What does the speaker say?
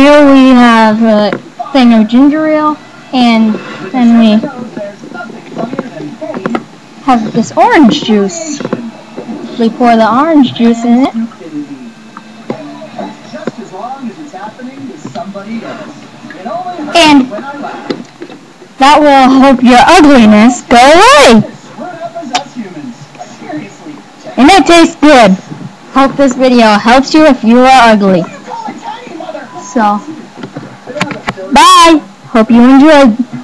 here we have a thing of ginger ale, and then we have this orange juice. We pour the orange juice in it. And that will help your ugliness go away. And it tastes good. Hope this video helps you if you are ugly. So, bye. Hope you enjoyed.